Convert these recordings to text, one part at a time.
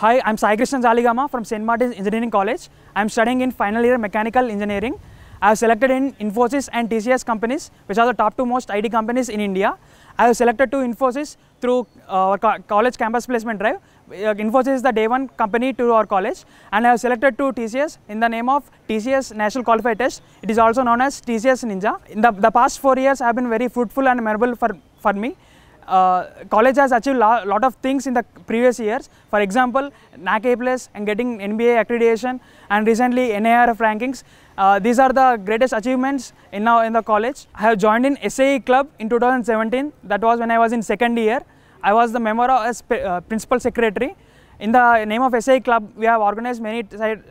Hi, I'm Sai Krishna Jaligama from St. Martin's Engineering College. I'm studying in final year mechanical engineering. I have selected in Infosys and TCS companies, which are the top two most IT companies in India. I have selected to Infosys through our college campus placement drive. Uh, Infosys is the day one company to our college, and I have selected to TCS in the name of TCS National Qualified Test. It is also known as TCS Ninja. In the, the past four years have been very fruitful and memorable for, for me. Uh, college has achieved a lo- lot of things in the previous years. For example, NAAC A plus and getting NBA accreditation and recently NIRF rankings. Uh, these are the greatest achievements in now in the college. I have joined in SAE club in 2017. That was when I was in second year. I was the member of as uh, principal secretary. In the name of SAE club, we have organized many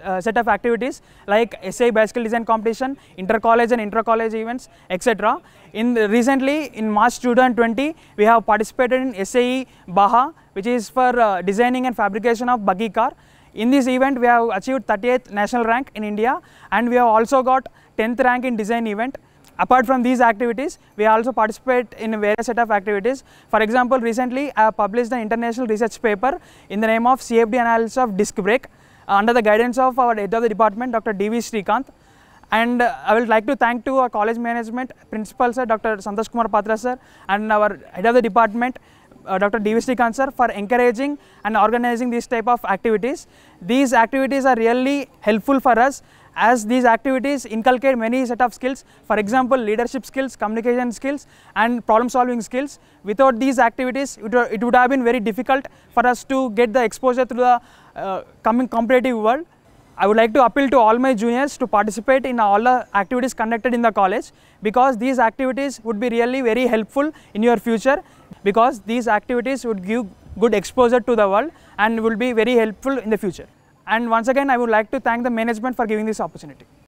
uh, set of activities like SAE bicycle design competition, inter-college and inter-college events, etc. In recently, in March 2020, we have participated in SAE Baja, which is for uh, designing and fabrication of buggy car. In this event, we have achieved 38th national rank in India, and we have also got 10th rank in design event. Apart from these activities, we also participate in various set of activities. For example, recently I published an international research paper in the name of CFD analysis of disc brake uh, under the guidance of our head of the department, Dr. D.V. Srikanth. And uh, I would like to thank to our college management, principal sir, Dr. Santosh Kumar Patra sir, and our head of the department, uh, Dr. D.V. Srikanth sir, for encouraging and organizing these type of activities. These activities are really helpful for us as these activities inculcate many set of skills for example leadership skills communication skills and problem solving skills without these activities it, would- have been very difficult for us to get the exposure to the uh, coming competitive world I would like to appeal to all my juniors to participate in all the activities conducted in the college because these activities would be really very helpful in your future because these activities would give good exposure to the world and will be very helpful in the future. And once again, I would like to thank the management for giving this opportunity.